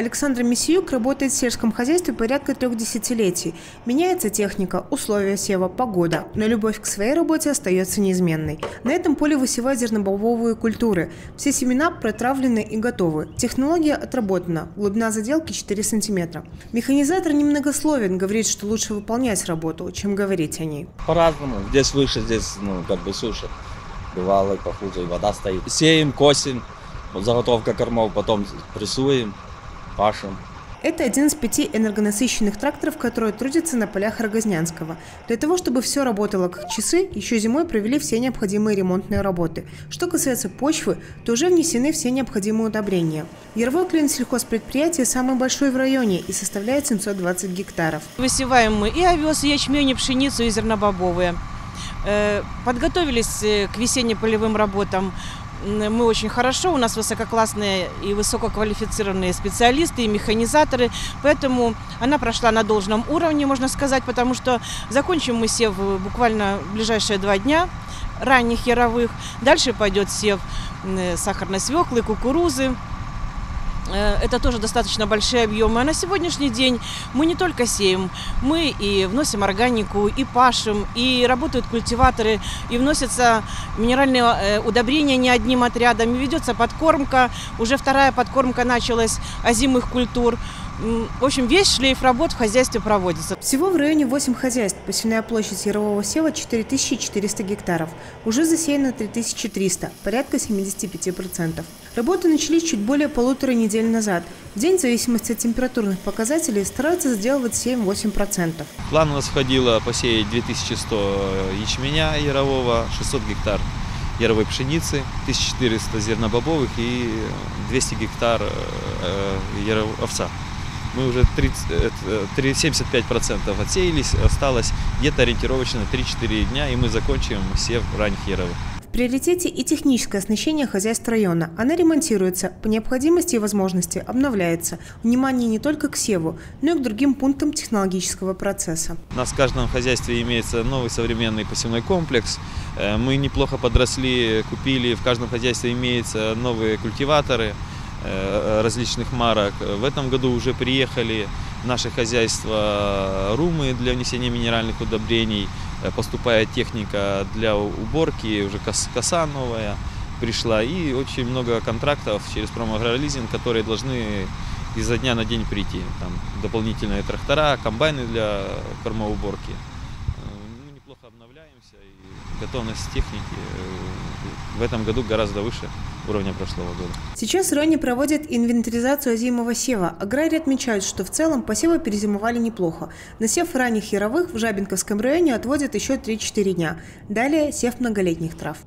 Александр Месиюк работает в сельском хозяйстве порядка трех десятилетий. Меняется техника, условия сева, погода, но любовь к своей работе остается неизменной. На этом поле высевают зернобобовые культуры. Все семена протравлены и готовы. Технология отработана. Глубина заделки 4 сантиметра. Механизатор немногословен, говорит, что лучше выполнять работу, чем говорить о ней. По-разному. Здесь выше, здесь ну, как бы суше. Бывало похуже, и вода стоит. Сеем, косим, заготовка кормов, потом прессуем, пашем. Это один из пяти энергонасыщенных тракторов, которые трудятся на полях Рогознянского. Для того, чтобы все работало как часы, еще зимой провели все необходимые ремонтные работы. Что касается почвы, то уже внесены все необходимые удобрения. Яровой клин сельхозпредприятие самый большой в районе и составляет 720 гектаров. Высеваем мы и овес, и ячмень, и пшеницу, и зернобобовые. Э, подготовились э, к весенне-полевым работам мы очень хорошо, у нас высококлассные и высококвалифицированные специалисты и механизаторы, поэтому она прошла на должном уровне, можно сказать, потому что закончим мы сев буквально в ближайшие два дня ранних яровых. Дальше пойдет сев сахарной свеклы, кукурузы, Э, это тоже достаточно большие объемы. А на сегодняшний день мы не только сеем, мы и вносим органику, и пашем, и работают культиваторы, и вносятся минеральные э, удобрения не одним отрядом, и ведется подкормка. Уже вторая подкормка началась озимых культур. В общем, весь шлейф работ в хозяйстве проводится. Всего в районе 8 хозяйств. Посевная площадь ярового сева 4400 гектаров. Уже засеяно 3300, порядка 75%. Работы начались чуть более полутора недель назад. В день, в зависимости от температурных показателей, стараются сделать 7-8%. План у нас входило посеять 2100 ячменя ярового, 600 гектар яровой пшеницы, 1400 зернобобовых и 200 гектар э, яров овса мы уже 30, 75% э, отсеялись, осталось где-то ориентировочно 3-4 дня, и мы закончим все ранних яровых. В приоритете и техническое оснащение хозяйств района. Она ремонтируется, по необходимости и возможности обновляется. Внимание не только к севу, но и к другим пунктам технологического процесса. У нас в каждом хозяйстве имеется новый современный посевной комплекс. Э, мы неплохо подросли, купили, в каждом хозяйстве имеются новые культиваторы – Э, различных марок. В этом году уже приехали в наше хозяйство румы для внесения минеральных удобрений, э, поступает техника для уборки, уже коса новая пришла и очень много контрактов через промагролизинг, которые должны изо дня на день прийти. Там дополнительные трактора, комбайны для кормоуборки. Э, мы неплохо обновляемся готовность техники в этом году гораздо выше уровня прошлого года. Сейчас районе проводят инвентаризацию озимого сева. Аграрии отмечают, что в целом посевы перезимовали неплохо. На сев ранних яровых в Жабинковском районе отводят еще 3-4 дня. Далее сев многолетних трав.